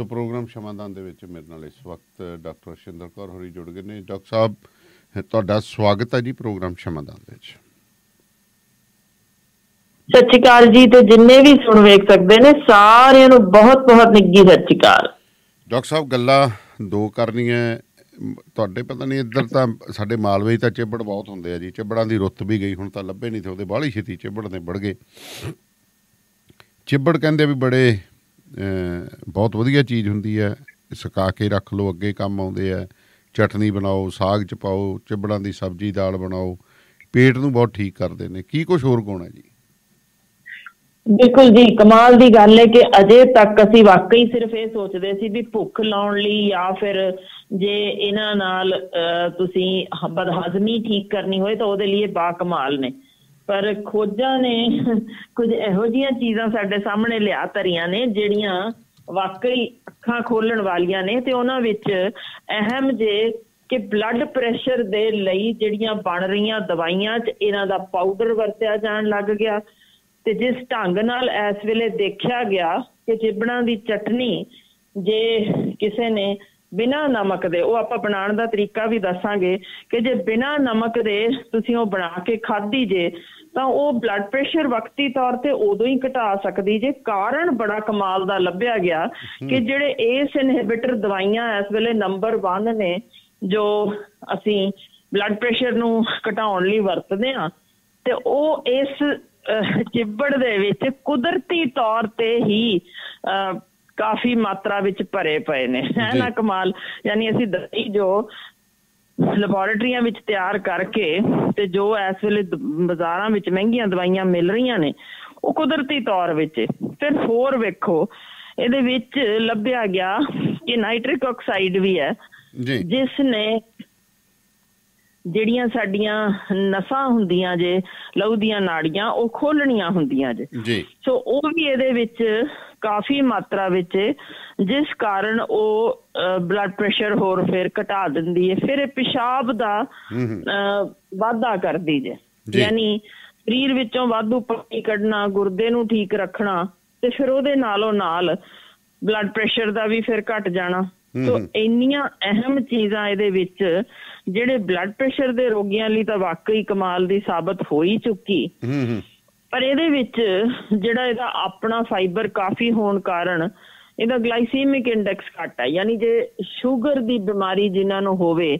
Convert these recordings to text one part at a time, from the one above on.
ਸੋ programme ਸ਼ਮਾਦਾਨ ਦੇ ਵਿੱਚ ਮੇਰੇ ਨਾਲ ਇਸ ਵਕਤ ਡਾਕਟਰ ਸ਼ਿੰਦਰ ਕੌਰ ਹੋਰੀ ਜੁੜ ਗਏ ਨੇ। ਡਾਕਟਰ ਸਾਹਿਬ ਤੁਹਾਡਾ ਸਵਾਗਤ ਹੈ ਜੀ ਪ੍ਰੋਗਰਾਮ ਸ਼ਮਾਦਾਨ ਦੇ ਵਿੱਚ। ਸਤਿ ਸ਼੍ਰੀ ਅਕਾਲ ਜੀ ਤੇ ਜਿੰਨੇ ਵੀ ਸੁਣ ਵੇਖ ਸਕਦੇ ਨੇ ਸਾਰਿਆਂ ਨੂੰ ਬਹੁਤ ਬਹੁਤ ਨਿੱਗੀ ਸਤਿ ਸ਼੍ਰੀ ਅਕਾਲ। ਡਾਕਟਰ ਸਾਹਿਬ ਗੱਲਾਂ ਦੋ ਕਰਨੀਆਂ ਤੁਹਾਡੇ ਪਤਾ ਨਹੀਂ ਇੱਧਰ ਤਾਂ ਸਾਡੇ ਮਾਲਵੇ ਤਾਂ ਚਿੱਬੜ ਬਹੁਤ ਹੁੰਦੇ ਆ ਜੀ। ਚਿੱਬੜਾਂ ਦੀ ਰੁੱਤ ਵੀ ਗਈ ਹੁਣ ਤਾਂ ਲੱਭੇ ਨਹੀਂ ਤੇ ਉਹਦੇ ਬਾਹਲੀ ਛੇਤੀ ਚਿੱਬੜ ਨੇ ਵੜ ਗਏ। ਚਿੱਬੜ ਕਹਿੰਦੇ ਵੀ ਬੜੇ ਬਹੁਤ ਵਧੀਆ ਚੀਜ਼ ਹੁੰਦੀ ਹੈ। ਸੁਕਾ ਕੇ ਰੱਖ ਲਓ, ਅੱਗੇ ਕੰਮ ਆਉਂਦੇ ਆ। ਚਟਨੀ ਬਣਾਓ, ਸਾਗ ਚ ਪਾਓ, ਚਿੱਬੜਾਂ ਦੀ ਸਬਜ਼ੀ, ਦਾਲ ਬਣਾਓ। ਪੇਟ ਨੂੰ ਬਹੁਤ ਠੀਕ ਕਰਦੇ ਨੇ। ਕੀ ਕੁਝ ਹੋਰ ਗੁਣ ਜੀ? ਬਿਲਕੁਲ ਜੀ, ਕਮਾਲ ਦੀ ਗੱਲ ਹੈ ਕਿ ਅਜੇ ਤੱਕ ਅਸੀਂ ਵਾਕਈ ਸਿਰਫ ਇਹ ਸੋਚਦੇ ਸੀ ਵੀ ਭੁੱਖ ਲਾਉਣ ਲਈ ਜਾਂ ਫਿਰ ਜੇ ਇਹਨਾਂ ਨਾਲ ਤੁਸੀਂ ਬਦਹਜ਼ਮੀ ਠੀਕ ਕਰਨੀ ਹੋਏ ਤਾਂ ਉਹਦੇ ਲਈ ਬਾ ਕਮਾਲ ਨੇ। ਪਰ ਖੋਜਾਂ ਨੇ ਕੁਝ ਇਹੋ ਜੀਆਂ ਚੀਜ਼ਾਂ ਸਾਡੇ ਸਾਹਮਣੇ ਲਿਆ ਧਰੀਆਂ ਨੇ, ਜਿਹੜੀਆਂ ਵਾਕਈ ਅੱਖਾਂ ਖੋਲਣ ਵਾਲੀਆਂ ਨੇ ਤੇ ਉਹਨਾਂ ਵਿੱਚ ਅਹਿਮ ਜੇ ਕਿ ਬਲੱਡ ਪ੍ਰੈਸ਼ਰ ਦੇ ਲਈ ਜਿਹੜੀਆਂ ਬਣ ਰਹੀਆਂ ਦਵਾਈਆਂ 'ਚ ਇਹਨਾਂ ਦਾ ਪਾਊਡਰ ਵਰਤਿਆ ਜਾਣ ਲੱਗ ਗਿਆ ਤੇ ਜਿਸ ਢੰਗ ਨਾਲ ਇਸ ਵੇਲੇ ਦੇਖਿਆ ਗਿਆ ਕਿ ਚਿਬੜਾਂ ਦੀ ਚਟਨੀ ਜੇ ਕਿਸੇ ਨੇ ਬਿਨਾ ਨਮਕ ਦੇ, ਉਹ ਆਪਾਂ ਬਣਾਉਣ ਦਾ ਤਰੀਕਾ ਵੀ ਦੱਸਾਂਗੇ ਕਿ ਜੇ ਬਿਨਾ ਨਮਕ ਦੇ ਤੁਸੀਂ ਉਹ ਬਣਾ ਕੇ ਖਾਧੀ ਜੇ ਤਾਂ ਉਹ ਬਲੱਡ ਪ੍ਰੈਸ਼ਰ ਵਕਤੀ ਤੌਰ ਤੇ ਉਦੋਂ ਹੀ ਘਟਾ ਸਕਦੀ ਜੇ ਕਾਰਨ ਬੜਾ ਕਮਾਲ ਦਾ ਲੱਭਿਆ ਗਿਆ ਕਿ ਜਿਹੜੇ ਏਸ ਇਨਹਿਬਿਟਰ ਦਵਾਈਆਂ ਇਸ ਵੇਲੇ ਨੰਬਰ 1 ਨੇ ਜੋ ਅਸੀਂ ਬਲੱਡ ਪ੍ਰੈਸ਼ਰ ਨੂੰ ਘਟਾਉਣ ਲਈ ਵਰਤਦੇ ਆ ਤੇ ਉਹ ਇਸ ਚਿੱਬੜ ਦੇ ਵਿੱਚ ਕੁਦਰਤੀ ਤੌਰ ਤੇ ਹੀ ਕਾਫੀ ਮਾਤਰਾ ਵਿੱਚ ਭਰੇ ਪਏ ਨੇ। ਹੈ ਨਾ ਕਮਾਲ ਯਾਨੀ ਅਸੀਂ ਦਹੀਂ ਜੋ ਲੈਬੋਰੇਟਰੀਆਂ ਵਿੱਚ ਤਿਆਰ ਕਰਕੇ ਤੇ ਜੋ ਇਸ ਵੇਲੇ ਬਾਜ਼ਾਰਾਂ ਵਿੱਚ ਮਹਿੰਗੀਆਂ ਦਵਾਈਆਂ ਮਿਲ ਰਹੀਆਂ ਨੇ ਉਹ ਕੁਦਰਤੀ ਤੌਰ ਵਿੱਚ ਫਿਰ ਹੋਰ ਵੇਖੋ ਇਹਦੇ ਵਿੱਚ ਲੱਭਿਆ ਗਿਆ ਕਿ ਨਾਈਟ੍ਰਿਕ ਆਕਸਾਈਡ ਵੀ ਹੈ ਜਿਸ ਨੇ ਜਿਹੜੀਆਂ ਸਾਡੀਆਂ ਨਸਾਂ ਹੁੰਦੀਆਂ ਜੇ ਲਹੂ ਦੀਆਂ ਨਾੜੀਆਂ ਉਹ ਖੋਲਣੀਆਂ ਹੁੰਦੀਆਂ ਜੇ। ਜੀ। ਸੋ ਉਹ ਵੀ ਇਹਦੇ ਵਿੱਚ ਕਾਫੀ ਮਾਤਰਾ ਵਿੱਚ ਜਿਸ ਕਾਰਨ ਉਹ ਬਲੱਡ ਪ੍ਰੈਸ਼ਰ ਹੋਰ ਫਿਰ ਘਟਾ ਦਿੰਦੀ ਹੈ ਫਿਰ ਇਹ ਪਿਸ਼ਾਬ ਦਾ ਵਾਧਾ ਕਰਦੀ ਜੇ। ਯਾਨੀ ਸਰੀਰ ਵਿੱਚੋਂ ਵਾਧੂ ਪਾਣੀ ਕੱਢਣਾ ਗੁਰਦੇ ਨੂੰ ਠੀਕ ਰੱਖਣਾ ਤੇ ਫਿਰ ਉਹਦੇ ਨਾਲੋਂ ਨਾਲ ਬਲੱਡ ਪ੍ਰੈਸ਼ਰ ਦਾ ਵੀ ਫਿਰ ਘਟ ਜਾਣਾ। ਸੋ ਇੰਨੀਆਂ ਅਹਿਮ ਚੀਜ਼ਾਂ ਇਹਦੇ ਵਿੱਚ ਜਿਹੜੇ ਬਲੱਡ ਪ੍ਰੈਸ਼ਰ ਦੇ ਰੋਗੀਆਂ ਲਈ ਤਾਂ ਵਾਕਈ ਕਮਾਲ ਦੀ ਸਾਬਤ ਹੋ ਹੀ ਚੁੱਕੀ। ਪਰ ਇਹਦੇ ਵਿੱਚ ਜਿਹੜਾ ਇਹਦਾ ਆਪਣਾ ਫਾਈਬਰ ਕਾਫੀ ਹੋਣ ਕਾਰਨ ਇਹਦਾ ਗਲਾਈਸੀਮਿਕ ਇੰਡੈਕਸ ਘੱਟ ਹੈ ਯਾਨੀ ਜੇ ਸ਼ੂਗਰ ਦੀ ਬਿਮਾਰੀ ਜਿਨ੍ਹਾਂ ਨੂੰ ਹੋਵੇ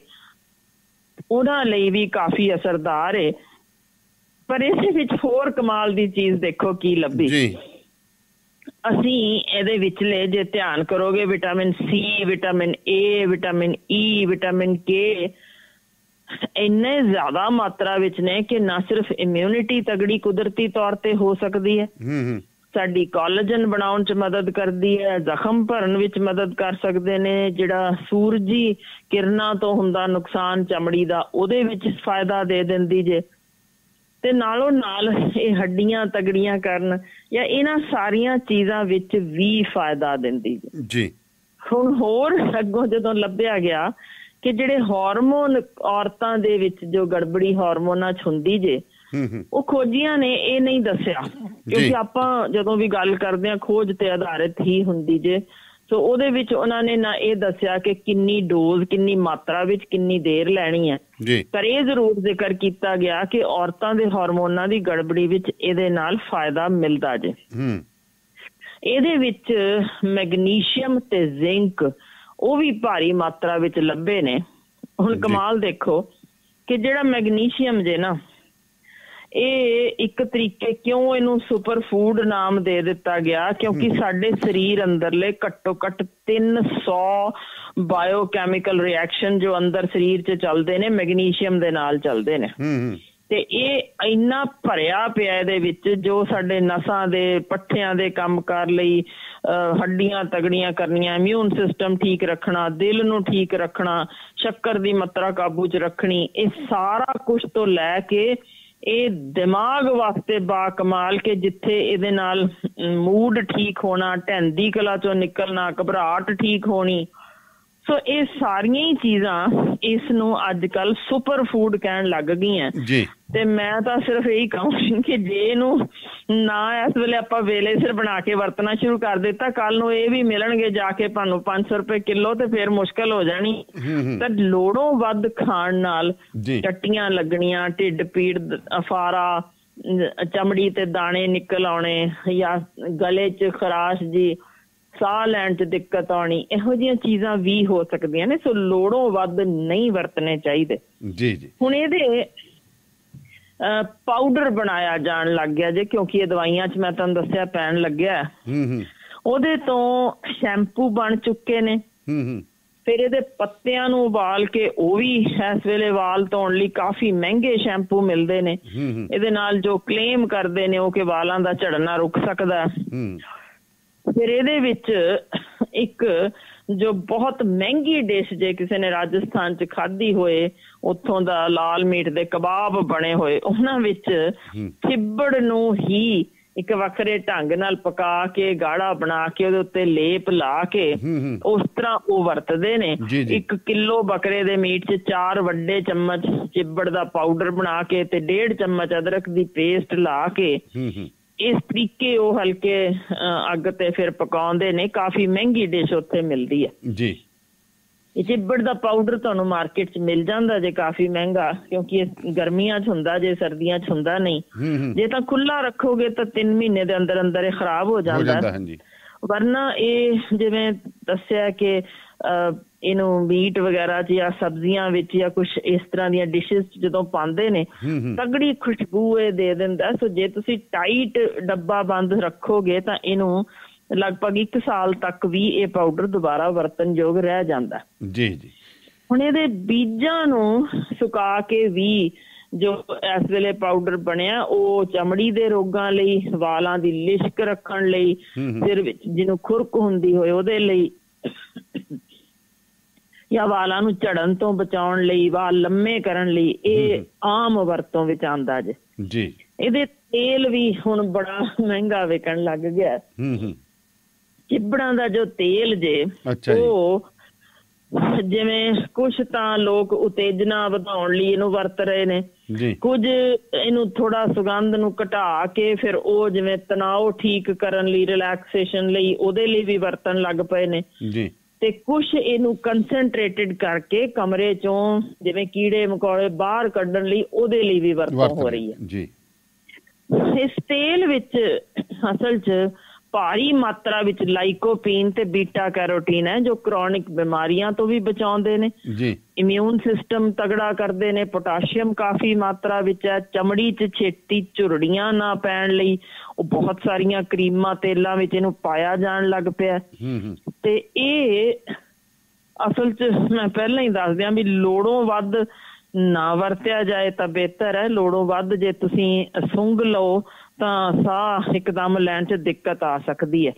ਉਹਨਾਂ ਲਈ ਵੀ ਕਾਫੀ ਅਸਰਦਾਰ ਹੈ ਪਰ ਇਸ ਵਿੱਚ ਹੋਰ ਕਮਾਲ ਦੀ ਚੀਜ਼ ਦੇਖੋ ਕੀ ਲੱਭੀ। ਜੀ। ਅਸੀਂ ਇਹਦੇ ਵਿਚਲੇ ਜੇ ਧਿਆਨ ਕਰੋਗੇ vitamin C vitamin A vitamin E vitamin K ਇੰਨੇ ਜ਼ਿਆਦਾ ਮਾਤਰਾ ਵਿੱਚ ਨੇ ਕਿ ਨਾ ਸਿਰਫ ਇਮਿਊਨਿਟੀ ਤਗੜੀ ਕੁਦਰਤੀ ਤੌਰ ਤੇ ਹੋ ਸਕਦੀ ਹੈ। ਹੂੰ ਹੂੰ। ਸਾਡੀ ਕੋਲਾਜਨ ਬਣਾਉਣ 'ਚ ਮਦਦ ਕਰਦੀ ਹੈ ਜ਼ਖਮ ਭਰਨ ਵਿੱਚ ਮਦਦ ਕਰ ਸਕਦੇ ਨੇ ਜਿਹੜਾ ਸੂਰਜੀ ਕਿਰਨਾਂ ਤੋਂ ਹੁੰਦਾ ਨੁਕਸਾਨ ਚਮੜੀ ਦਾ ਉਹਦੇ ਵਿੱਚ ਫਾਇਦਾ ਦੇ ਦਿੰਦੀ ਜੇ। ਤੇ ਨਾਲੋਂ ਨਾਲ ਇਹ ਹੱਡੀਆਂ ਤਗੜੀਆਂ ਕਰਨ ਜਾਂ ਇਹਨਾਂ ਸਾਰੀਆਂ ਚੀਜ਼ਾਂ ਵਿੱਚ ਵੀ ਫਾਇਦਾ ਦਿੰਦੀ ਜੀ। ਹੁਣ ਹੋਰ ਅੱਗੋਂ ਜਦੋਂ ਲੱਭਿਆ ਗਿਆ ਕਿ ਜਿਹੜੇ ਹਾਰਮੋਨ ਔਰਤਾਂ ਦੇ ਵਿੱਚ ਜੋ ਗੜਬੜੀ ਹਾਰਮੋਨਾਂ 'ਚ ਹੁੰਦੀ ਜੇ ਉਹ ਖੋਜੀਆਂ ਨੇ ਇਹ ਨਹੀਂ ਦੱਸਿਆ। ਕਿਉਂਕਿ ਆਪਾਂ ਜਦੋਂ ਵੀ ਗੱਲ ਕਰਦੇ ਆ ਖੋਜ ਤੇ ਆਧਾਰਿਤ ਹੀ ਹੁੰਦੀ ਜੇ। ਸੋ ਉਹਦੇ ਵਿੱਚ ਉਹਨਾਂ ਨੇ ਨਾ ਇਹ ਦੱਸਿਆ ਕਿ ਕਿੰਨੀ ਡੋਜ਼ ਕਿੰਨੀ ਮਾਤਰਾ ਵਿੱਚ ਕਿੰਨੀ ਦੇਰ ਲੈਣੀ ਹੈ। ਜੀ। ਪਰ ਇਹ ਜ਼ਰੂਰ ਜ਼ਿਕਰ ਕੀਤਾ ਗਿਆ ਕਿ ਔਰਤਾਂ ਦੇ ਹਾਰਮੋਨਾਂ ਦੀ ਗੜਬੜੀ ਵਿੱਚ ਇਹਦੇ ਨਾਲ ਫਾਇਦਾ ਮਿਲਦਾ ਜੇ। ਹੂੰ। ਇਹਦੇ ਵਿੱਚ ਮੈਗਨੀਸ਼ੀਅਮ ਤੇ ਜ਼ਿੰਕ ਉਹ ਵੀ ਭਾਰੀ ਮਾਤਰਾ ਵਿੱਚ ਲੱਭੇ ਨੇ। ਹੁਣ ਕਮਾਲ ਦੇਖੋ ਕਿ ਜਿਹੜਾ ਮੈਗਨੀਸ਼ੀਅਮ ਜੇ ਨਾ ਇਹ ਇੱਕ ਤਰੀਕੇ ਕਿਉਂ ਇਹਨੂੰ ਸੁਪਰ ਫੂਡ ਨਾਮ ਦੇ ਦਿੱਤਾ ਗਿਆ? ਕਿਉਂਕਿ ਸਾਡੇ ਸਰੀਰ ਅੰਦਰਲੇ ਘੱਟੋ ਘੱਟ 300 ਬਾਇਓਕੈਮੀਕਲ ਰਿਐਕਸ਼ਨ ਜੋ ਅੰਦਰ ਸਰੀਰ 'ਚ ਚੱਲਦੇ ਨੇ ਮੈਗਨੀਸ਼ੀਅਮ ਦੇ ਨਾਲ ਚੱਲਦੇ ਨੇ। ਤੇ ਇਹ ਇੰਨਾ ਭਰਿਆ ਪਿਆ ਇਹਦੇ ਵਿੱਚ ਜੋ ਸਾਡੇ ਨਸਾਂ ਦੇ ਪੱਠਿਆਂ ਦੇ ਕੰਮ ਕਰ ਲਈ ਹੱਡੀਆਂ ਤਗੜੀਆਂ ਕਰਨੀਆਂ ਇਮਿਊਨ ਸਿਸਟਮ ਠੀਕ ਰੱਖਣਾ ਦਿਲ ਨੂੰ ਠੀਕ ਰੱਖਣਾ ਸ਼ੱਕਰ ਦੀ ਮਾਤਰਾ ਕਾਬੂ 'ਚ ਰੱਖਣੀ ਇਹ ਸਾਰਾ ਕੁਝ ਤੋਂ ਲੈ ਕੇ ਇਹ ਦਿਮਾਗ ਵਾਸਤੇ ਬਾ ਕਮਾਲ ਕੇ ਜਿੱਥੇ ਇਹਦੇ ਨਾਲ ਮੂਡ ਠੀਕ ਹੋਣਾ ਢੈਂਦੀ ਕਲਾ ਚੋਂ ਨਿਕਲਣਾ, ਘਬਰਾਹਟ ਠੀਕ ਹੋਣੀ। ਸੋ ਇਹ ਸਾਰੀਆਂ ਹੀ ਚੀਜ਼ਾਂ ਇਸ ਨੂੰ ਅੱਜ ਕੱਲ ਸੁਪਰ ਫੂਡ ਕਹਿਣ ਲੱਗ ਗਈਆਂ। ਜੀ। ਤੇ ਮੈਂ ਤਾਂ ਸਿਰਫ ਇਹੀ ਕਹਾਂਗੀ ਕਿ ਜੇ ਇਹਨੂੰ ਨਾ ਇਸ ਵੇਲੇ ਆਪਾਂ ਵੇਲੇ ਸਿਰ ਬਣਾ ਕੇ ਵਰਤਣਾ ਸ਼ੁਰੂ ਕਰ ਦਿੱਤਾ ਕੱਲ ਨੂੰ ਇਹ ਵੀ ਮਿਲਣਗੇ ਜਾ ਕੇ ਤੁਹਾਨੂੰ 500 ਰੁਪਏ ਕਿਲੋ ਤੇ ਫਿਰ ਮੁਸ਼ਕਲ ਹੋ ਜਾਣੀ। ਤਾਂ ਲੋੜੋਂ ਵੱਧ ਖਾਣ ਨਾਲ ਟੱਟੀਆਂ ਲੱਗਣੀਆਂ ਢਿੱਡ ਪੀੜ ਅਫਾਰਾ ਚਮੜੀ ਤੇ ਦਾਣੇ ਨਿਕਲ ਆਉਣੇ ਜਾਂ ਗਲੇ 'ਚ ਖਰਾਸ਼ ਜੀ ਸਾਹ ਲੈਣ 'ਚ ਦਿੱਕਤ ਆਉਣੀ ਇਹੋ ਜਿਹੀਆਂ ਚੀਜ਼ਾਂ ਵੀ ਹੋ ਸਕਦੀਆਂ ਨੇ ਸੋ ਲੋੜੋਂ ਵੱਧ ਨਹੀਂ ਵਰਤਣੇ ਚਾਹੀਦੇ। ਜੀ ਜੀ। ਹੁਣ ਇਹਦੇ ਪਾਊਡਰ ਬਣਾਇਆ ਜਾਣ ਲੱਗ ਗਿਆ ਜੇ ਕਿਉਂਕਿ ਇਹ ਦਵਾਈਆਂ 'ਚ ਮੈਂ ਤੁਹਾਨੂੰ ਦੱਸਿਆ ਪੈਣ ਲੱਗਿਆ। ਹੈ। ਹੂੰ। ਉਹਦੇ ਤੋਂ ਸ਼ੈਂਪੂ ਬਣ ਚੁੱਕੇ ਨੇ। ਹੂੰ ਹੂੰ। ਫਿਰ ਇਹਦੇ ਪੱਤਿਆਂ ਨੂੰ ਉਬਾਲ ਕੇ ਉਹ ਵੀ ਇਸ ਵੇਲੇ ਵਾਲ ਧੋਣ ਲਈ ਕਾਫੀ ਮਹਿੰਗੇ ਸ਼ੈਂਪੂ ਮਿਲਦੇ ਨੇ। ਇਹਦੇ ਨਾਲ ਜੋ ਕਲੇਮ ਕਰਦੇ ਨੇ ਉਹ ਕਿ ਵਾਲਾਂ ਦਾ ਝੜਨਾ ਰੁਕ ਸਕਦਾ। ਫਿਰ ਇਹਦੇ ਵਿੱਚ ਇੱਕ ਜੋ ਬਹੁਤ ਮਹਿੰਗੀ ਡਿਸ਼ ਜੇ ਕਿਸੇ ਨੇ ਰਾਜਸਥਾਨ ਚ ਖਾਧੀ ਹੋਏ ਉੱਥੋਂ ਦਾ ਲਾਲ ਮੀਟ ਦੇ ਕਬਾਬ ਬਣੇ ਹੋਏ ਉਹਨਾਂ ਵਿੱਚ ਹੂੰ। ਚਿੱਬੜ ਨੂੰ ਹੀ ਇੱਕ ਵੱਖਰੇ ਢੰਗ ਨਾਲ ਪਕਾ ਕੇ ਗਾੜਾ ਬਣਾ ਕੇ ਉਹਦੇ ਉੱਤੇ ਲੇਪ ਲਾ ਕੇ ਉਸ ਤਰ੍ਹਾਂ ਉਹ ਵਰਤਦੇ ਨੇ। 1 ਕਿਲੋ ਬੱਕਰੇ ਦੇ ਮੀਟ 'ਚ 4 ਵੱਡੇ ਚਮਚ ਚਿੱਬੜ ਦਾ ਪਾਊਡਰ ਬਣਾ ਕੇ ਤੇ 1.5 ਚਮਚ ਅਦਰਕ ਦੀ ਪੇਸਟ ਲਾ ਕੇ ਇਸ ਤਰੀਕੇ ਉਹ ਹਲਕੇ ਅੱਗ ਤੇ ਫਿਰ ਪਕਾਉਂਦੇ ਨੇ ਕਾਫੀ ਮਹਿੰਗੀ ਡਿਸ਼ ਉੱਥੇ ਮਿਲਦੀ ਹੈ। ਜੀ। ਇਹ ਚਿੱਬੜ ਦਾ ਪਾਊਡਰ ਤੁਹਾਨੂੰ ਮਾਰਕੀਟ 'ਚ ਮਿਲ ਜਾਂਦਾ ਜੇ ਕਾਫੀ ਮਹਿੰਗਾ ਕਿਉਂਕਿ ਇਹ ਗਰਮੀਆਂ 'ਚ ਹੁੰਦਾ ਜੇ ਸਰਦੀਆਂ 'ਚ ਹੁੰਦਾ ਨਹੀਂ। ਜੇ ਤਾਂ ਖੁੱਲਾ ਰੱਖੋਗੇ ਤਾਂ 3 ਮਹੀਨੇ ਦੇ ਅੰਦਰ ਅੰਦਰ ਇਹ ਖਰਾਬ ਹੋ ਜਾਂਦਾ। ਹੈ ਵਰਨਾ ਇਹ ਜਿਵੇਂ ਦੱਸਿਆ ਕਿ ਇਹਨੂੰ ਮੀਟ ਵਗੈਰਾ 'ਚ ਜਾਂ ਸਬਜ਼ੀਆਂ ਵਿੱਚ ਜਾਂ ਕੁਝ ਇਸ ਤਰ੍ਹਾਂ ਦੀਆਂ ਡਿਸ਼ਸ ਜਦੋਂ ਪਾਉਂਦੇ ਨੇ ਤਗੜੀ ਖੁਸ਼ਬੂ ਇਹ ਦੇ ਦਿੰਦਾ। ਸੋ ਜੇ ਤੁਸੀਂ ਟਾਈਟ ਡੱਬਾ ਬੰਦ ਰੱਖੋਗੇ ਤਾਂ ਇਹਨੂੰ ਲਗਭਗ 1 ਸਾਲ ਤੱਕ ਵੀ ਇਹ ਪਾਊਡਰ ਦੁਬਾਰਾ ਵਰਤਨਯੋਗ ਰਹਿ ਜਾਂਦਾ। ਜੀ ਜੀ। ਹੁਣ ਇਹਦੇ ਬੀਜਾਂ ਨੂੰ ਸੁਕਾ ਕੇ ਵੀ ਜੋ ਇਸ ਵੇਲੇ ਪਾਊਡਰ ਬਣਿਆ ਉਹ ਚਮੜੀ ਦੇ ਰੋਗਾਂ ਲਈ ਵਾਲਾਂ ਦੀ ਲਿਸ਼ਕ ਰੱਖਣ ਲਈ ਸਿਰ ਵਿੱਚ ਜਿਹਨੂੰ ਖੁਰਕ ਹੁੰਦੀ ਹੋਏ ਉਹਦੇ ਲਈ ਜਾਂ ਵਾਲਾਂ ਨੂੰ ਝੜਨ ਤੋਂ ਬਚਾਉਣ ਲਈ ਵਾਲ ਲੰਮੇ ਕਰਨ ਲਈ ਇਹ ਆਮ ਵਰਤੋਂ ਵਿੱਚ ਆਂਦਾ ਜੇ। ਜੀ। ਇਹਦੇ ਤੇਲ ਵੀ ਹੁਣ ਬੜਾ ਮਹਿੰਗਾ ਵਿਕਣ ਲੱਗ ਗਿਆ। ਹੂੰ ਹੂੰ। ਚਿੱਬੜਾਂ ਦਾ ਜੋ ਤੇਲ ਜੇ ਉਹ ਜਿਵੇਂ ਕੁਝ ਤਾਂ ਲੋਕ ਉਤੇਜਨਾ ਵਧਾਉਣ ਲਈ ਇਹਨੂੰ ਵਰਤ ਰਹੇ ਨੇ। ਜੀ। ਕੁਝ ਇਹਨੂੰ ਥੋੜਾ ਸੁਗੰਧ ਨੂੰ ਘਟਾ ਕੇ ਫਿਰ ਉਹ ਜਿਵੇਂ ਤਣਾਅ ਠੀਕ ਕਰਨ ਲਈ ਰਿਲੈਕਸੇਸ਼ਨ ਲਈ ਉਹਦੇ ਲਈ ਵੀ ਵਰਤਣ ਲੱਗ ਪਏ ਨੇ। ਜੀ। ਤੇ ਕੁਝ ਇਹਨੂੰ ਕਨਸੈਂਟਰੇਟਿਡ ਕਰਕੇ ਕਮਰੇ ਚੋਂ ਜਿਵੇਂ ਕੀੜੇ ਮਕੌੜੇ ਬਾਹਰ ਕੱਢਣ ਲਈ ਉਹਦੇ ਲਈ ਵੀ ਵਰਤੋਂ ਵਰਤ ਹੋ ਰਹੀ ਹੈ। ਜੀ। ਇਸ ਤੇਲ ਵਿੱਚ ਅਸਲ 'ਚ ਭਾਰੀ ਮਾਤਰਾ ਵਿੱਚ ਲਾਈਕੋਪੀਨ ਤੇ ਬੀਟਾ ਕੈਰੋਟੀਨ ਹੈ ਜੋ ਕ੍ਰੋਨਿਕ ਬਿਮਾਰੀਆਂ ਤੋਂ ਵੀ ਬਚਾਉਂਦੇ ਨੇ। ਜੀ। ਇਮਿਊਨ ਸਿਸਟਮ ਤਗੜਾ ਕਰਦੇ ਨੇ ਪੋਟਾਸ਼ੀਅਮ ਕਾਫੀ ਮਾਤਰਾ ਵਿੱਚ ਹੈ ਚਮੜੀ 'ਚ ਛੇਤੀ ਝੁਰੜੀਆਂ ਨਾ ਪੈਣ ਲਈ ਉਹ ਬਹੁਤ ਸਾਰੀਆਂ ਕਰੀਮਾਂ ਤੇਲਾਂ ਵਿੱਚ ਇਹਨੂੰ ਪਾਇਆ ਜਾਣ ਲੱਗ ਪਿਆ। ਹੈ। ਹੂੰ। ਹੂੰ ਤੇ ਇਹ ਅਸਲ 'ਚ ਮੈਂ ਪਹਿਲਾਂ ਹੀ ਦੱਸ ਦਿਆਂ ਵੀ ਲੋੜੋਂ ਵੱਧ ਨਾ ਵਰਤਿਆ ਜਾਏ ਤਾਂ ਬਿਹਤਰ ਹੈ। ਲੋੜੋਂ ਵੱਧ ਜੇ ਤੁਸੀਂ ਸੁੰਘ ਲਓ ਤਾਂ ਸਾਹ ਇੱਕਦਮ ਲੈਣ 'ਚ ਦਿੱਕਤ ਆ ਸਕਦੀ ਹੈ।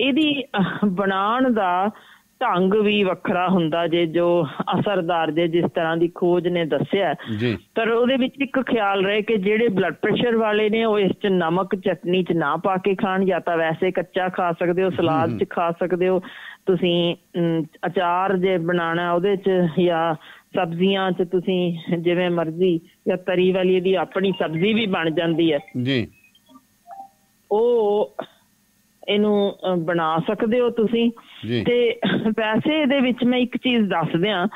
ਇਹਦੀ ਬਣਾਉਣ ਦਾ ਢੰਗ ਵੀ ਵੱਖਰਾ ਹੁੰਦਾ ਜੇ ਜੋ ਅਸਰਦਾਰ ਜੇ ਜਿਸ ਤਰ੍ਹਾਂ ਦੀ ਖੋਜ ਨੇ ਦੱਸਿਆ। ਜੀ। ਪਰ ਉਹਦੇ ਵਿੱਚ ਇੱਕ ਖਿਆਲ ਰਹੇ ਕਿ ਜਿਹੜੇ ਬਲੱਡ ਪ੍ਰੈਸ਼ਰ ਵਾਲੇ ਨੇ ਉਹ ਇਸ 'ਚ ਨਮਕ ਚਟਨੀ 'ਚ ਨਾ ਪਾ ਕੇ ਖਾਣ ਜਾਂ ਤਾਂ ਵੈਸੇ ਕੱਚਾ ਖਾ ਸਕਦੇ ਹੋ ਸਲਾਦ 'ਚ ਖਾ ਸਕਦੇ ਹੋ। ਤੁਸੀਂ ਅਚਾਰ ਜੇ ਬਣਾਣਾ ਉਹਦੇ 'ਚ ਜਾਂ ਸਬਜ਼ੀਆਂ 'ਚ ਤੁਸੀਂ ਜਿਵੇਂ ਮਰਜ਼ੀ ਜਾਂ ਤਰੀ ਵਾਲੀ ਦੀ ਆਪਣੀ ਸਬਜ਼ੀ ਵੀ ਬਣ ਜਾਂਦੀ ਹੈ। ਜੀ। ਉਹ ਇਹਨੂੰ ਬਣਾ ਸਕਦੇ ਹੋ ਤੁਸੀਂ। ਤੇ ਵੈਸੇ ਇਹਦੇ ਵਿੱਚ ਮੈਂ ਇੱਕ ਚੀਜ਼ ਦੱਸ ਦਿਆਂ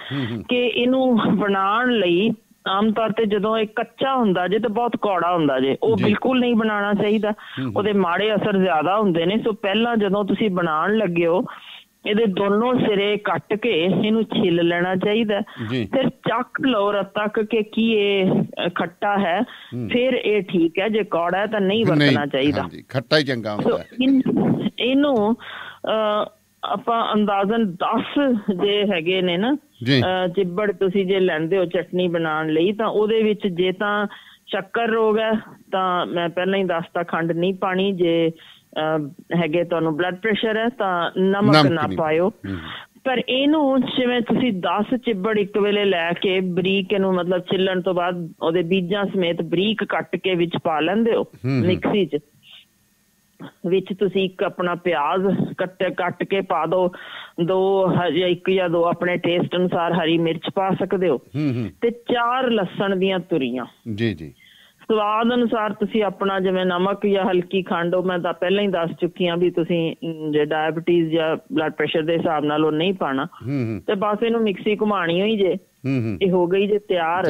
ਕਿ ਇਹਨੂੰ ਬਣਾਉਣ ਲਈ ਆਮ ਤੌਰ ਤੇ ਜਦੋਂ ਇਹ ਕੱਚਾ ਹੁੰਦਾ ਜੇ ਤਾਂ ਬਹੁਤ ਕੌੜਾ ਹੁੰਦਾ ਜੇ। ਉਹ। ਬਿਲਕੁਲ ਨਹੀਂ ਬਣਾਉਣਾ ਚਾਹੀਦਾ। ਉਹਦੇ ਮਾੜੇ ਅਸਰ ਜ਼ਿਆਦਾ ਹੁੰਦੇ ਨੇ। ਸੋ ਪਹਿਲਾਂ ਜਦੋਂ ਤੁਸੀਂ ਬਣਾਉਣ ਲੱਗੇ ਹੋ ਇਹਦੇ ਦੋਨੋਂ ਸਿਰੇ ਕੱਟ ਕੇ ਇਹਨੂੰ ਛਿੱਲ ਲੈਣਾ ਚਾਹੀਦਾ। ਫਿਰ ਚੱਕ ਲਓ ਤੱਕ ਕਿ ਕੀ ਇਹ ਖੱਟਾ ਹੈ। ਫਿਰ ਇਹ ਠੀਕ ਹੈ ਜੇ ਕੌੜਾ ਹੈ ਤਾਂ ਨਹੀਂ ਵਰਤਣਾ ਚਾਹੀਦਾ। ਹਾਂਜੀ ਖੱਟਾ ਹੀ ਚੰਗਾ ਹੁੰਦਾ ਇਹਨੂੰ ਆਪਾਂ ਅੰਦਾਜ਼ਨ 10 ਜੇ ਹੈਗੇ ਨੇ ਨਾ ਚਿੱਬੜ ਤੁਸੀਂ ਜੇ ਲੈਂਦੇ ਹੋ ਚਟਨੀ ਬਣਾਉਣ ਲਈ ਤਾਂ ਉਹਦੇ ਵਿੱਚ ਜੇ ਤਾਂ ਸ਼ੱਕਰ ਰੋਗ ਹੈ ਤਾਂ ਮੈਂ ਪਹਿਲਾਂ ਹੀ ਦੱਸਤਾ ਖੰਡ ਨਹੀਂ ਪਾਣੀ ਜੇ ਹੈਗੇ ਤੁਹਾਨੂੰ ਬਲੱਡ ਪ੍ਰੈਸ਼ਰ ਹੈ ਤਾਂ ਨਮਕ ਨਾ। ਪਾਇਓ। ਪਰ ਇਹਨੂੰ ਜਿਵੇਂ ਤੁਸੀਂ 10 ਚਿੱਬੜ ਇੱਕ ਵੇਲੇ ਲੈ ਕੇ ਬਰੀਕ ਇਹਨੂੰ ਮਤਲਬ ਛਿੱਲਣ ਤੋਂ ਬਾਅਦ ਉਹਦੇ ਬੀਜਾਂ ਸਮੇਤ ਬਰੀਕ ਕੱਟ ਕੇ ਵਿੱਚ ਪਾ ਲੈਂਦੇ ਹੋ। ਮਿਕਸੀ 'ਚ। ਵਿੱਚ ਤੁਸੀਂ ਇੱਕ ਆਪਣਾ ਪਿਆਜ਼ ਕੱਟ ਕੱਟ ਕੇ ਪਾ ਦਿਓ ਦੋ ਜਾਂ ਇੱਕ ਜਾਂ ਦੋ ਆਪਣੇ ਟੇਸਟ ਅਨੁਸਾਰ ਹਰੀ ਮਿਰਚ ਪਾ ਸਕਦੇ ਹੂੰ। ਤੇ ਚਾਰ ਲਸਣ ਦੀਆਂ ਤੁਰੀਆਂ। ਜੀ ਜੀ। ਸਵਾਦ ਅਨੁਸਾਰ ਤੁਸੀਂ ਆਪਣਾ ਜਿਵੇਂ ਨਮਕ ਜਾਂ ਹਲਕੀ ਖੰਡ ਉਹ ਮੈਂ ਤਾਂ ਪਹਿਲਾਂ ਹੀ ਦੱਸ ਚੁੱਕੀ ਹਾਂ ਵੀ ਤੁਸੀਂ ਜੇ ਡਾਇਬੀਟੀਜ਼ ਜਾਂ ਬਲੱਡ ਪ੍ਰੈਸ਼ਰ ਦੇ ਹਿਸਾਬ ਨਾਲ ਉਹ ਨਹੀਂ ਪਾਣਾ। ਤੇ ਬਸ ਇਹਨੂੰ ਮਿਕਸੀ ਘੁਮਾਣੀ ਹੋਈ ਜੇ। ਇਹ ਹੋ ਗਈ ਜੇ ਤਿਆਰ।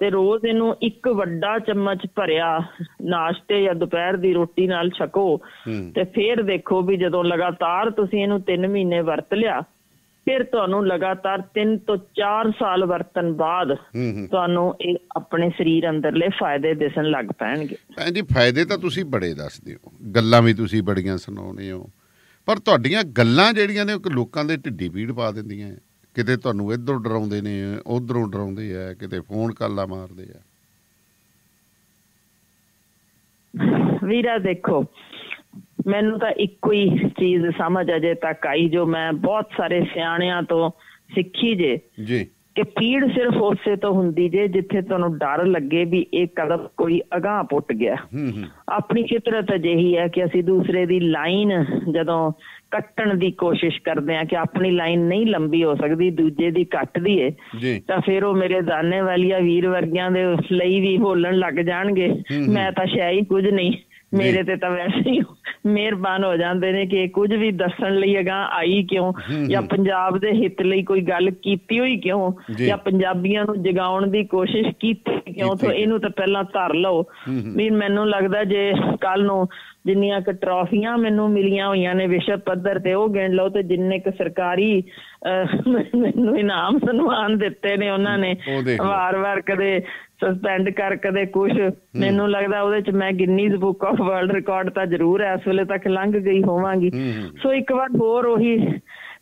ਤੇ ਰੋਜ਼ ਇਹਨੂੰ ਇੱਕ ਵੱਡਾ ਚਮਚ ਭਰਿਆ ਨਾਸ਼ਤੇ ਜਾਂ ਦੁਪਹਿਰ ਦੀ ਰੋਟੀ ਨਾਲ ਛਕੋ। ਤੇ ਫਿਰ ਦੇਖੋ ਵੀ ਜਦੋਂ ਲਗਾਤਾਰ ਤੁਸੀਂ ਇਹਨੂੰ 3 ਮਹੀਨੇ ਵਰਤ ਲਿਆ ਫਿਰ ਤੁਹਾਨੂੰ ਲਗਾਤਾਰ 3 ਤੋਂ 4 ਸਾਲ ਵਰਤਣ ਬਾਅਦ ਤੁਹਾਨੂੰ ਇਹ ਆਪਣੇ ਸਰੀਰ ਅੰਦਰਲੇ ਫਾਇਦੇ ਦਿਸਣ ਲੱਗ ਪੈਣਗੇ। ਭੈਣ ਜੀ ਫਾਇਦੇ ਤਾਂ ਤੁਸੀਂ ਬੜੇ ਦੱਸਦੇ ਹੋ। ਗੱਲਾਂ ਵੀ ਤੁਸੀਂ ਬੜੀਆਂ ਸੁਣਾਉਂਦੇ ਹੋ। ਪਰ ਤੁਹਾਡੀਆਂ ਗੱਲਾਂ ਜਿਹੜੀਆਂ ਨੇ ਉਹ ਲੋਕਾਂ ਦੇ ਢਿੱਡੀ ਪੀੜ ਪਾ ਦਿੰਦੀਆਂ। ਕਿਤੇ ਤੁਹਾਨੂੰ ਇੱਧਰੋਂ ਡਰਾਉਂਦੇ ਨੇ ਉਧਰੋਂ ਡਰਾਉਂਦੇ ਆ ਕਿਤੇ ਫੋਨ ਕਾਲਾਂ ਮਾਰਦੇ ਆ ਵੀਰਾ ਦੇਖੋ ਮੈਨੂੰ ਤਾਂ ਇੱਕੋ ਹੀ ਚੀਜ਼ ਸਮਝ ਅਜੇ ਤੱਕ ਆਈ ਜੋ ਮੈਂ ਬਹੁਤ ਸਾਰੇ ਸਿਆਣਿਆਂ ਤੋਂ ਸਿੱਖੀ ਜੇ। ਜੀ। ਕਿ ਪੀੜ ਸਿਰਫ ਉਸੇ ਤੋਂ ਹੁੰਦੀ ਜੇ ਜਿੱਥੇ ਤੁਹਾਨੂੰ ਡਰ ਲੱਗੇ ਵੀ ਇਹ ਕਦਮ ਕੋਈ ਅਗਾਹ ਪੁੱਟ ਗਿਆ। ਆਪਣੀ ਫਿਤਰਤ ਅਜਿਹੀ ਹੈ ਕਿ ਅਸੀਂ ਦੂਸਰੇ ਦੀ ਲਾਈਨ ਜਦੋਂ ਕੱਟਣ ਦੀ ਕੋਸ਼ਿਸ਼ ਕਰਦੇ ਹਾਂ ਕਿ ਆਪਣੀ ਲਾਈਨ ਨਹੀਂ ਲੰਬੀ ਹੋ ਸਕਦੀ ਦੂਜੇ ਦੀ ਕੱਟ ਦਈਏ ਜੀ। ਤਾਂ ਫਿਰ ਉਹ ਮੇਰੇ ਦਾਨੇ ਵਾਲੀਆ ਵੀਰ ਵਰਗਿਆਂ ਦੇ ਲਈ ਵੀ ਬੋਲਣ ਲੱਗ ਜਾਣਗੇ। ਮੈਂ ਤਾਂ ਸ਼ਾਇਦ ਹੀ ਕੁਝ ਨਹੀਂ। ਮੇਰੇ ਤੇ ਤਾਂ ਵੈਸੇ ਹੀ ਮਿਹਰਬਾਨ ਹੋ ਜਾਂਦੇ ਨੇ ਕਿ ਕੁਝ ਵੀ ਦੱਸਣ ਲਈ ਅਗਾਂ ਆਈ ਕਿਉਂ। ਜਾਂ ਪੰਜਾਬ ਦੇ ਹਿੱਤ ਲਈ ਕੋਈ ਗੱਲ ਕੀਤੀ ਹੋਈ ਕਿਉਂ ਜੀ। ਪੰਜਾਬੀਆਂ ਨੂੰ ਜਗਾਉਣ ਦੀ ਕੋਸ਼ਿਸ਼ ਕੀਤੀ ਕਿਉਂ ਤੋਂ ਇਹਨੂੰ ਤਾਂ ਪਹਿਲਾਂ ਧਰ ਲਓ। ਵੀ ਮੈਨੂੰ ਲੱਗਦਾ ਜੇ ਕੱਲ ਨੂੰ ਜਿੰਨੀਆਂ ਕੁ ਟਰਾਫੀਆਂ ਮੈਨੂੰ ਮਿਲੀਆਂ ਹੋਈਆਂ ਨੇ ਵਿਸ਼ਵ ਪੱਧਰ ਤੇ ਉਹ ਗਿਣ ਲਓ ਤੇ ਜਿੰਨੇ ਕੁ ਸਰਕਾਰੀ ਮੈਨੂੰ ਇਨਾਮ ਸਨਮਾਨ ਦਿੱਤੇ ਨੇ ਉਹਨਾਂ ਨੇ। ਵਾਰ-ਵਾਰ ਕਦੇ ਸਸਪੈਂਡ ਕਰ ਕਦੇ ਕੁਝ ਮੈਨੂੰ ਲੱਗਦਾ ਉਹਦੇ ਚ ਮੈਂ Guinness book of world record ਤਾਂ ਜ਼ਰੂਰ ਇਸ ਵੇਲੇ ਤੱਕ ਲੰਘ ਗਈ ਹੋਵਾਂਗੀ ਸੋ ਇੱਕ ਵਾਰ ਹੋਰ ਉਹੀ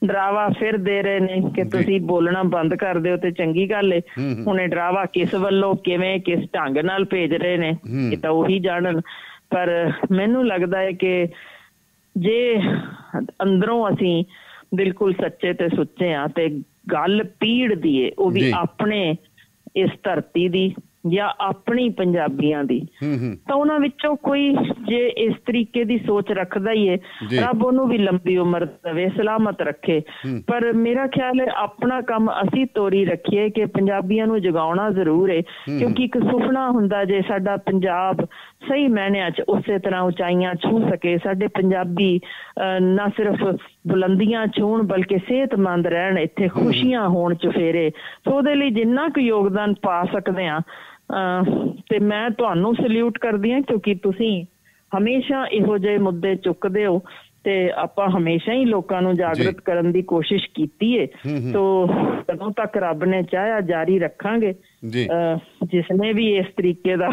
ਡਰਾਵਾ ਫਿਰ ਦੇ ਰਹੇ ਨੇ ਕਿ। ਤੁਸੀਂ ਬੋਲਣਾ ਬੰਦ ਕਰ ਦਿਓ ਤੇ ਚੰਗੀ ਗੱਲ ਏ। ਹੁਣ ਇਹ ਡਰਾਵਾ ਕਿਸ ਵੱਲੋਂ ਕਿਵੇਂ ਕਿਸ ਢੰਗ ਨਾਲ ਭੇਜ ਰਹੇ ਨੇ। ਇਹ ਤਾਂ ਉਹੀ ਜਾਣਨ ਪਰ ਮੈਨੂੰ ਲੱਗਦਾ ਹੈ ਕਿ ਜੇ ਅੰਦਰੋਂ ਅਸੀਂ ਬਿਲਕੁਲ ਸੱਚੇ ਤੇ ਸੁੱਚੇ ਆ ਤੇ ਗੱਲ ਪੀੜ ਦੀ ਏ ਉਹ ਵੀ। ਆਪਣੇ ਇਸ ਧਰਤੀ ਦੀ ਜਾਂ ਆਪਣੀ ਪੰਜਾਬੀਆਂ ਦੀ ਤਾਂ ਉਹਨਾਂ ਵਿੱਚੋਂ ਕੋਈ ਜੇ ਇਸ ਤਰੀਕੇ ਦੀ ਸੋਚ ਰੱਖਦਾ ਹੀ ਏ। ਰੱਬ ਉਹਨੂੰ ਵੀ ਲੰਬੀ ਉਮਰ ਦੇਵੇ ਸਲਾਮਤ ਰੱਖੇ। ਪਰ ਮੇਰਾ ਖਿਆਲ ਹੈ ਆਪਣਾ ਕੰਮ ਅਸੀਂ ਤੋਰੀ ਰੱਖੀਏ ਕਿ ਪੰਜਾਬੀਆਂ ਨੂੰ ਜਗਾਉਣਾ ਜ਼ਰੂਰ ਹੂੰ। ਕਿਉਂਕਿ ਇੱਕ ਸੁਪਨਾ ਹੁੰਦਾ ਜੇ ਸਾਡਾ ਪੰਜਾਬ ਸਹੀ ਮਾਇਨਿਆਂ 'ਚ ਉਸੇ ਤਰ੍ਹਾਂ ਉਚਾਈਆਂ ਛੂ ਸਕੇ। ਸਾਡੇ ਪੰਜਾਬੀ ਨਾ ਸਿਰਫ ਬੁਲੰਦੀਆਂ ਛੂਣ ਬਲਕਿ ਸਿਹਤਮੰਦ ਰਹਿਣ ਇੱਥੇ ਖੁਸ਼ੀਆਂ ਹੋਣ ਚੁਫੇਰੇ। ਸੋ ਉਹਦੇ ਲਈ ਜਿੰਨਾ ਕੁ ਯੋਗਦਾਨ ਪਾ ਸਕਦੇ ਆ ਤੇ ਮੈਂ ਤੁਹਾਨੂੰ ਸਲੂਟ ਕਰਦੀ ਹਾਂ ਕਿਉਂਕਿ ਤੁਸੀਂ ਹਮੇਸ਼ਾ ਇਹੋ ਜਿਹੇ ਮੁੱਦੇ ਚੁੱਕਦੇ ਹੋ ਤੇ ਆਪਾਂ ਹਮੇਸ਼ਾ ਹੀ ਲੋਕਾਂ ਨੂੰ ਜਾਗਰਤ ਕਰਨ ਦੀ ਕੋਸ਼ਿਸ਼ ਕੀਤੀ ਏ। ਤੋ ਕਦੋਂ ਤੱਕ ਰੱਬ ਨੇ ਚਾਹਿਆ ਜਾਰੀ ਰੱਖਾਂਗੇ। ਜੀ। ਅਹ ਜਿਸਨੇ ਵੀ ਇਸ ਤਰੀਕੇ ਦਾ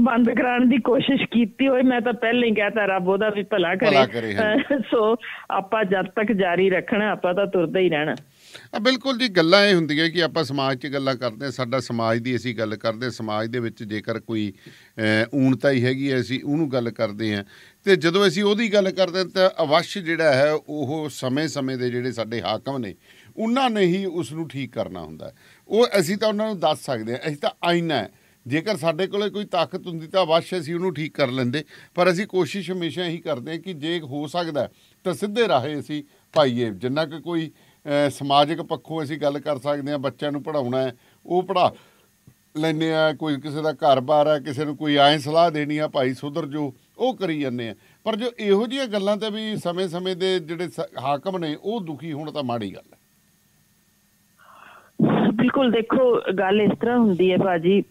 ਬੰਦ ਕਰਾਉਣ ਦੀ ਕੋਸ਼ਿਸ਼ ਕੀਤੀ ਹੋਏ ਮੈਂ ਤਾਂ ਪਹਿਲਾਂ ਹੀ ਕਹਤਾ ਰੱਬ ਉਹਦਾ ਵੀ ਭਲਾ ਕਰੇ। ਸੋ ਆਪਾਂ ਜਦ ਤੱਕ ਜਾਰੀ ਰੱਖਣਾ ਆਪਾਂ ਤਾਂ ਤੁਰਦੇ ਹੀ ਰਹਿਣਾ। ਆ ਬਿਲਕੁਲ ਜੀ ਗੱਲਾਂ ਇਹ ਹੁੰਦੀਆਂ ਕਿ ਆਪਾਂ ਸਮਾਜ 'ਚ ਗੱਲਾਂ ਕਰਦੇ ਸਾਡਾ ਸਮਾਜ ਦੀ ਅਸੀਂ ਗੱਲ ਕਰਦੇ ਸਮਾਜ ਦੇ ਵਿੱਚ ਜੇਕਰ ਕੋਈ ਊਣਤਾ ਹੀ ਹੈਗੀ ਹੈ ਅਸੀਂ ਉਹਨੂੰ ਗੱਲ ਕਰਦੇ ਹਾਂ। ਤੇ ਜਦੋਂ ਅਸੀਂ ਉਹਦੀ ਗੱਲ ਕਰਦੇ ਤਾਂ ਅਵਸ਼ ਜਿਹੜਾ ਹੈ ਉਹ ਸਮੇਂ-ਸਮੇਂ ਦੇ ਜਿਹੜੇ ਸਾਡੇ ਹਾਕਮ ਨੇ ਉਹਨਾਂ ਨੇ ਹੀ ਉਸ ਨੂੰ ਠੀਕ ਕਰਨਾ ਹੁੰਦਾ ਹੈ। ਉਹ ਅਸੀਂ ਤਾਂ ਉਹਨਾਂ ਨੂੰ ਦੱਸ ਸਕਦੇ ਹਾਂ, ਅਸੀਂ ਤਾਂ ਆਇਨਾ ਹੈ। ਜੇਕਰ ਸਾਡੇ ਕੋਲੇ ਕੋਈ ਤਾਕਤ ਹੁੰਦੀ ਤਾਂ ਅਵਸ਼ ਅਸੀਂ ਉਹਨੂੰ ਠੀਕ ਕਰ ਲੈਂਦੇ, ਪਰ ਅਸੀਂ ਕੋਸ਼ਿਸ਼ ਹਮੇਸ਼ਾ ਹੀ ਕਰਦੇ ਹਾਂ ਕਿ ਜੇ ਹੋ ਸਕਦਾ ਤਾਂ ਸਿੱਧੇ ਰਾਹੇ ਅਸੀਂ ਪਾਈਏ। ਜਿੰਨਾ ਕਿ ਕੋਈ ਸਮਾਜਿਕ ਪੱਖੋਂ ਅਸੀਂ ਗੱਲ ਕਰ ਸਕਦੇ ਹਾਂ, ਬੱਚਿਆਂ ਨੂੰ ਪੜਾਉਣਾ ਹੈ, ਉਹ ਪੜਾ ਲੈਂਦੇ ਆ ਕੋਈ ਕਿਸੇ ਦਾ ਘਰ-ਬਾਰ ਹੈ, ਕਿਸੇ ਨੂੰ ਕੋਈ ਐਂ ਸਲਾਹ ਦੇਣੀ ਆ, ਭਾਈ ਸੁਧਰ ਜੋ ਉਹ ਕਰੀ ਜਾਂਦੇ ਆ ਪਰ ਜੋ ਇਹੋ ਜਿਹੀਆਂ ਗੱਲਾਂ ਤੇ ਵੀ ਸਮੇਂ-ਸਮੇਂ ਦੇ ਜਿਹੜੇ ਸ- ਹਾਕਮ ਨੇ, ਉਹ ਦੁਖੀ ਹੋਣ ਤਾਂ ਮਾੜੀ ਗੱਲ ਹੈ। ਬਿਲਕੁਲ ਦੇਖੋ ਗੱਲ ਇਸ ਤਰ੍ਹਾਂ ਹੁੰਦੀ ਹੈ ਬਾਜੀ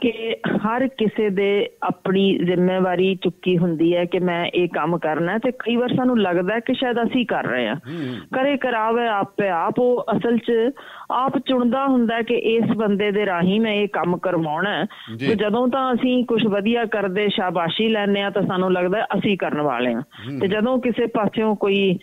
ਕਿ ਹਰ ਕਿਸੇ ਦੇ ਆਪਣੀ ਜ਼ਿੰਮੇਵਾਰੀ ਚੁੱਕੀ ਹੁੰਦੀ ਹੈ ਕਿ ਮੈਂ ਇਹ ਕੰਮ ਕਰਨਾ ਤੇ ਕਈ ਵਾਰ ਸਾਨੂੰ ਲੱਗਦਾ ਕਿ ਸ਼ਾਇਦ ਅਸੀਂ ਕਰ ਰਹੇ ਹਾਂ। ਹੂੰ। ਕਰੇ ਕਰਾਵੇ ਆਪੇ ਆਪ ਉਹ ਅਸਲ 'ਚ ਆਪ ਚੁਣਦਾ ਹੁੰਦਾ ਕਿ ਇਸ ਬੰਦੇ ਦੇ ਰਾਹੀਂ ਮੈਂ ਇਹ ਕੰਮ ਕਰਵਾਉਣਾ। ਤੇ ਜਦੋਂ ਤਾਂ ਅਸੀਂ ਕੁਝ ਵਧੀਆ ਕਰਦੇ ਸ਼ਾਬਾਸ਼ੀ ਲੈਂਦੇ ਆ ਤਾਂ ਸਾਨੂੰ ਲੱਗਦਾ ਅਸੀਂ ਕਰਨ ਵਾਲੇ ਹਾਂ। ਤੇ ਜਦੋਂ ਕਿਸੇ ਪਾਸਿਓਂ ਕੋਈ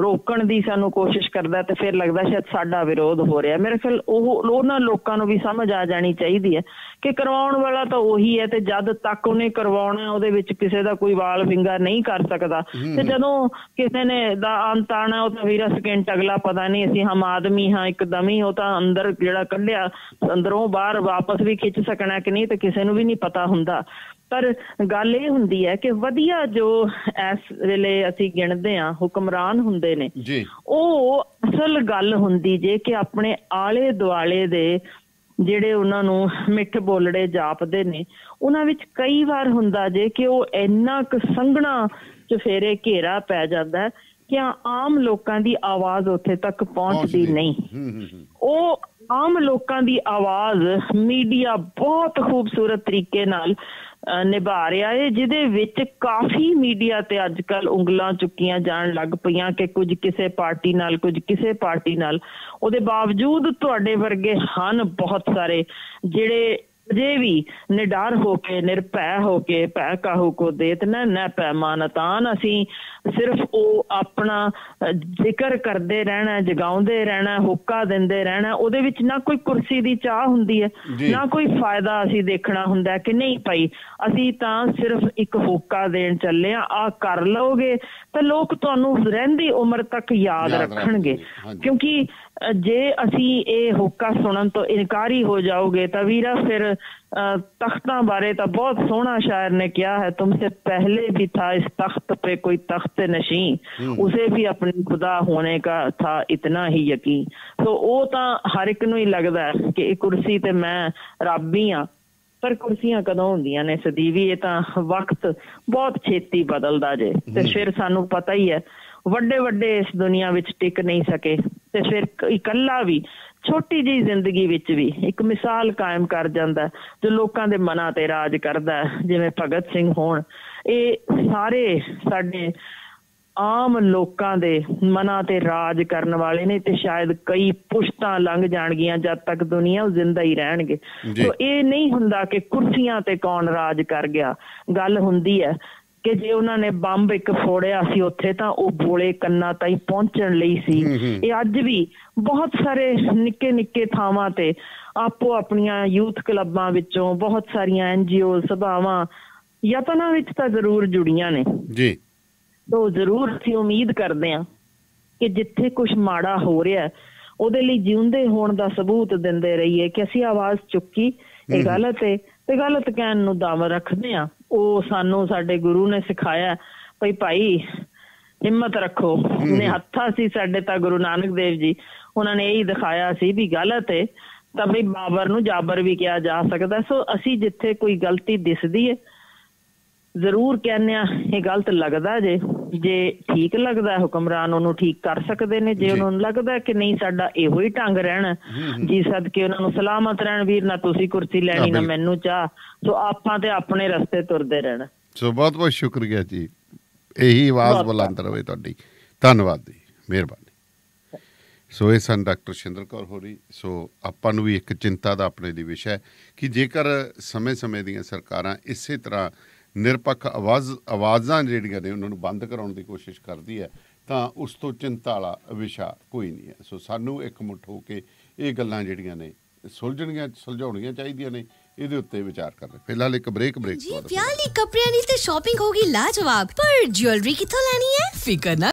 ਰੋਕਣ ਦੀ ਸਾਨੂੰ ਕੋਸ਼ਿਸ਼ ਕਰਦਾ ਤੇ ਫਿਰ ਲੱਗਦਾ ਸ਼ਾਇਦ ਸਾਡਾ ਵਿਰੋਧ ਹੋ ਰਿਹਾ ਮੇਰੇ ਖਿਆਲ ਉਹ ਉਹਨਾਂ ਲੋਕਾਂ ਨੂੰ ਵੀ ਸਮਝ ਆ ਜਾਣੀ ਚਾਹੀਦੀ ਹੈ ਕਿ ਕਰਵਾਉਣ ਵਾਲਾ ਤਾਂ ਉਹੀ ਹੈ ਤੇ ਜਦ ਤੱਕ ਉਹਨੇ ਕਰਵਾਉਣਾ ਉਹਦੇ ਵਿੱਚ ਕਿਸੇ ਦਾ ਕੋਈ ਵਾਲ ਫਿੰਗਰ ਨਹੀਂ ਕਰ ਸਕਦਾ। ਤੇ ਜਦੋਂ ਕਿਸੇ ਨੇ ਦਾ ਅੰਤ ਆਣਾ ਉਹ ਤਾਂ ਵੀਰਾ ਸਕਿੰਟ ਅਗਲਾ ਪਤਾ ਨਹੀਂ ਅਸੀਂ ਹਮ ਆਦਮੀ ਹਾਂ ਇੱਕਦਮ ਹੀ ਉਹ ਤਾਂ ਅੰਦਰ ਜਿਹੜਾ ਕੱਢਿਆ ਅੰਦਰੋਂ ਬਾਹਰ ਵਾਪਸ ਵੀ ਖਿੱਚ ਸਕਣਾ ਕਿ ਨਹੀਂ ਤੇ ਕਿਸੇ ਨੂੰ ਵੀ ਨਹੀਂ ਪਤਾ ਹੁੰਦਾ। ਪਰ ਗੱਲ ਇਹ ਹੁੰਦੀ ਹੈ ਕਿ ਵਧੀਆ ਜੋ ਇਸ ਵੇਲੇ ਅਸੀਂ ਗਿਣਦੇ ਆ ਹੁਕਮਰਾਨ ਹੁੰਦੇ ਨੇ ਜੀ। ਉਹ ਅਸਲ ਗੱਲ ਹੁੰਦੀ ਜੇ ਕਿ ਆਪਣੇ ਆਲੇ ਦੁਆਲੇ ਦੇ ਜਿਹੜੇ ਉਹਨਾਂ ਨੂੰ ਮਿੱਠ ਬੋਲੜੇ ਜਾਪਦੇ ਨੇ ਉਹਨਾਂ ਵਿੱਚ ਕਈ ਵਾਰ ਹੁੰਦਾ ਜੇ ਕਿ ਉਹ ਇੰਨਾ ਕੁ ਸੰਘਣਾ ਚਫੇਰੇ ਘੇਰਾ ਪੈ ਜਾਂਦਾ ਹੈ ਕਿ ਆਮ ਲੋਕਾਂ ਦੀ ਆਵਾਜ਼ ਉੱਥੇ ਤੱਕ ਪਹੁੰਚਦੀ ਨਹੀਂ। ਉਹ ਆਮ ਲੋਕਾਂ ਦੀ ਆਵਾਜ਼ ਮੀਡੀਆ ਬਹੁਤ ਖੂਬਸੂਰਤ ਤਰੀਕੇ ਨਾਲ ਨਿਭਾ ਰਿਹਾ ਹੈ ਜਿਹਦੇ ਵਿੱਚ ਕਾਫੀ ਮੀਡੀਆ ਤੇ ਅੱਜਕੱਲ ਉਂਗਲਾਂ ਚੁੱਕੀਆਂ ਜਾਣ ਲੱਗ ਪਈਆਂ ਕਿ ਕੁਝ ਕਿਸੇ ਪਾਰਟੀ ਨਾਲ ਕੁਝ ਕਿਸੇ ਪਾਰਟੀ ਨਾਲ। ਉਹਦੇ ਬਾਵਜੂਦ ਤੁਹਾਡੇ ਵਰਗੇ ਹਨ ਬਹੁਤ ਸਾਰੇ ਜਿਹੜੇ ਅਜੇ ਵੀ ਨਿਡਰ ਹੋ ਕੇ ਨਿਰਭੈ ਹੋ ਕੇ ਭੈ ਕਾਹੂ ਕੋ ਦੇਤ ਨਾ ਨਾ ਪੈਮਾਨਤਾਨ ਅਸੀਂ ਸਿਰਫ ਉਹ ਆਪਣਾ ਜ਼ਿਕਰ ਕਰਦੇ ਰਹਿਣਾ ਜਗਾਉਂਦੇ ਰਹਿਣਾ ਹੁੱਕਾ ਦਿੰਦੇ ਰਹਿਣਾ ਉਹਦੇ ਵਿੱਚ ਨਾ ਕੋਈ ਕੁਰਸੀ ਦੀ ਚਾਹ ਹੁੰਦੀ ਹੈ। ਨਾ ਕੋਈ ਫਾਇਦਾ ਅਸੀਂ ਦੇਖਣਾ ਹੁੰਦਾ ਕਿ ਨਹੀਂ ਭਾਈ ਅਸੀਂ ਤਾਂ ਸਿਰਫ ਇੱਕ ਹੋਕਾ ਦੇਣ ਚੱਲੇ ਆ ਆ ਕਰ ਲਓਗੇ ਤਾਂ ਲੋਕ ਤੁਹਾਨੂੰ ਰਹਿੰਦੀ ਉਮਰ ਤੱਕ ਯਾਦ ਰੱਖਣਗੇ। ਕਿਉਂਕਿ ਜੇ ਅਸੀਂ ਇਹ ਹੋਕਾ ਸੁਣਨ ਤੋਂ ਇਨਕਾਰੀ ਹੋ ਜਾਓਗੇ ਤਾਂ ਵੀਰਾ ਫਿਰ ਅ, ਤਖਤਾਂ ਬਾਰੇ ਤਾਂ ਬਹੁਤ ਸੋਹਣਾ ਸ਼ਾਇਰ ਨੇ ਕਿਹਾ ਹੈ ਤੁਮਸੇ ਪਹਿਲੇ ਵੀ ਥਾ ਇਸ ਤਖਤ पे कोई तख्त नशीं उसे भी अपने खुदा होने का था इतना ही यकीन तो ਉਹ ਤਾਂ ਹਰ ਇੱਕ ਨੂੰ ਹੀ ਲੱਗਦਾ ਹੈ ਕਿ ਇਹ ਕੁਰਸੀ ਤੇ ਮੈਂ ਰੱਬ ਹੀ ਆ ਪਰ ਕੁਰਸੀਆਂ ਕਦੋਂ ਹੁੰਦੀਆਂ ਨੇ ਸਦੀਵੀ ਇਹ ਤਾਂ ਵਕਤ ਬਹੁਤ ਛੇਤੀ ਬਦਲਦਾ ਜੇ ਤੇ ਫਿਰ ਸਾਨੂੰ ਪਤਾ ਹੀ ਹੈ ਵੱਡੇ ਵੱਡੇ ਇਸ ਦੁਨੀਆ ਵਿੱਚ ਟਿਕ ਨਹੀਂ ਸਕੇ ਤੇ ਫਿਰ ਇਕੱਲਾ ਵੀ ਛੋਟੀ ਜਿਹੀ ਜ਼ਿੰਦਗੀ ਵਿੱਚ ਵੀ ਇੱਕ ਮਿਸਾਲ ਕਾਇਮ ਕਰ ਜਾਂਦਾ ਜੋ ਲੋਕਾਂ ਦੇ ਮਨਾਂ ਤੇ ਰਾਜ ਕਰਦਾ ਜਿਵੇਂ ਭਗਤ ਸਿੰਘ ਹੋਣ। ਇਹ ਸਾਰੇ ਸਾਡੇ ਆਮ ਲੋਕਾਂ ਦੇ ਮਨਾਂ ਤੇ ਰਾਜ ਕਰਨ ਵਾਲੇ ਨੇ ਤੇ ਸ਼ਾਇਦ ਕਈ ਪੁਸ਼ਤਾਂ ਲੰਘ ਜਾਣਗੀਆਂ ਜਦ ਤੱਕ ਦੁਨੀਆ ਉਹ ਜ਼ਿੰਦਾ ਹੀ ਰਹਿਣਗੇ। ਜੀ। ਸੋ ਇਹ ਨਹੀਂ ਹੁੰਦਾ ਕਿ ਕੁਰਸੀਆਂ ਤੇ ਕੌਣ ਰਾਜ ਕਰ ਗਿਆ। ਗੱਲ ਹੁੰਦੀ ਹੈ ਕਿ ਜੇ ਉਹਨਾਂ ਨੇ ਬੰਬ ਇੱਕ ਫੋੜਿਆ ਸੀ ਉੱਥੇ ਤਾਂ ਉਹ ਬੋਲੇ ਕੰਨਾਂ ਤਾਈਂ ਪਹੁੰਚਣ ਲਈ ਸੀ। ਇਹ ਅੱਜ ਵੀ ਬਹੁਤ ਸਾਰੇ ਨਿੱਕੇ ਨਿੱਕੇ ਥਾਵਾਂ ਤੇ ਆਪੋ ਆਪਣੀਆਂ ਯੂਥ ਕਲੱਬਾਂ ਵਿੱਚੋਂ ਬਹੁਤ ਸਾਰੀਆਂ ਐਨਜੀਓ ਸਭਾਵਾਂ ਯਤਨਾਂ ਵਿੱਚ ਤਾਂ ਜ਼ਰੂਰ ਜੁੜੀਆਂ ਨੇ। ਜੀ। ਤੋ ਜ਼ਰੂਰ ਅਸੀਂ ਉਮੀਦ ਕਰਦੇ ਹਾਂ ਕਿ ਜਿੱਥੇ ਕੁਝ ਮਾੜਾ ਹੋ ਰਿਹਾ ਹੈ, ਉਹਦੇ ਲਈ ਜਿਉਂਦੇ ਹੋਣ ਦਾ ਸਬੂਤ ਦਿੰਦੇ ਰਹੀਏ ਕਿ ਅਸੀਂ ਆਵਾਜ਼ ਚੁੱਕੀ ਇਹ ਗਲਤ ਹੈ ਤੇ ਗਲਤ ਕਹਿਣ ਨੂੰ ਦਮ ਰੱਖਦੇ ਆ ਉਹ ਸਾਨੂੰ ਸਾਡੇ ਗੁਰੂ ਨੇ ਸਿਖਾਇਆ ਭਈ ਭਾਈ ਹਿੰਮਤ ਰੱਖੋ। ਨੇ ਹੱਥਾਂ ਸੀ ਸਾਡੇ ਤਾਂ ਗੁਰੂ ਨਾਨਕ ਦੇਵ ਜੀ। ਉਹਨਾਂ ਨੇ ਇਹ ਦਿਖਾਇਆ ਸੀ ਵੀ ਗਲਤ ਹੈ ਤਾਂ ਵੀ ਬਾਬਰ ਨੂੰ ਜਾਬਰ ਵੀ ਕਿਹਾ ਜਾ ਸਕਦਾ। ਸੋ ਅਸੀਂ ਜਿੱਥੇ ਕੋਈ ਗਲਤੀ ਦਿਸਦੀ ਹੈ ਜ਼ਰੂਰ ਕਹਿੰਦੇ ਆ ਇਹ ਗਲਤ ਲੱਗਦਾ ਜੇ। ਜੇ ਠੀਕ ਲੱਗਦਾ ਹੁਕਮਰਾਨ ਉਹਨੂੰ ਠੀਕ ਕਰ ਸਕਦੇ ਨੇ। ਜੇ। ਉਹਨਾਂ ਨੂੰ ਲੱਗਦਾ ਕਿ ਨਹੀਂ ਸਾਡਾ ਇਹੋ ਹੀ ਢੰਗ ਰਹਿਣਾ। ਜੀ ਸਦਕੇ ਉਹਨਾਂ ਨੂੰ ਸਲਾਮਤ ਰਹਿਣ ਵੀਰ ਨਾ ਤੁਸੀਂ ਕੁਰਸੀ ਲੈਣੀ ਨਾ। ਮੈਨੂੰ ਚਾਹ। ਸੋ ਆਪਾਂ ਤੇ ਆਪਣੇ ਰਸਤੇ ਤੁਰਦੇ ਰਹਿਣਾ। ਸੋ ਬਹੁਤ ਬਹੁਤ ਸ਼ੁਕਰੀਆ ਜੀ। ਇਹੀ ਆਵਾਜ਼ ਬੁਲੰਦ ਰਵੇ ਤੁਹਾਡੀ। ਧੰਨਵਾਦ ਜੀ। ਮਿਹਰਬਾਨੀ। ਸੋ ਇਹ ਸਨ ਡਾਕਟਰ ਸ਼ਿੰਦਰ ਕੌਰ ਹੋਰੀ। ਸੋ ਆਪਾਂ ਨੂੰ ਵੀ ਇੱਕ ਚਿੰਤਾ ਦਾ ਆਪਣੇ ਲਈ ਵਿਸ਼ਾ ਹੈ ਕਿ ਜੇਕਰ ਸਮੇਂ-ਸਮੇਂ ਦੀਆਂ ਸਰਕਾਰਾਂ ਇਸੇ ਤਰ੍ਹਾਂ ਨਿਰਪੱਖ ਆਵਾਜ਼ ਆਵਾਜ਼ਾਂ ਜਿਹੜੀਆਂ ਨੇ ਉਹਨਾਂ ਨੂੰ ਬੰਦ ਕਰਾਉਣ ਦੀ ਕੋਸ਼ਿਸ਼ ਕਰਦੀ ਹੈ ਤਾਂ ਉਸ ਤੋਂ ਚਿੰਤਾ ਵਾਲਾ ਵਿਸ਼ਾ ਕੋਈ ਨਹੀਂ ਹੈ। ਸੋ ਸਾਨੂੰ ਇਕਮੁੱਠ ਹੋ ਕੇ ਇਹ ਗੱਲਾਂ ਜਿਹੜੀਆਂ ਨੇ ਸੁਲਝਣੀਆਂ ਸੁਲਝਾਉਣੀਆਂ ਚਾਹੀਦੀਆਂ ਨੇ ਇਹਦੇ ਉੱਤੇ ਵਿਚਾਰ ਕਰਨਾ ਫਿਲਹਾਲ ਇੱਕ ਬ੍ਰੇਕ ਬ੍ਰੇਕ ਜੀ ਵਿਆਹ ਲਈ ਕੱਪੜਿਆਂ ਦੀ ਤੇ ਸ਼ਾਪਿੰਗ ਹੋ ਗਈ ਲਾਜਵਾਬ ਪਰ ਜੁਐਲਰੀ ਕਿੱਥੋਂ ਲੈਣੀ ਹੈ? ਫਿਕਰ ਨਾ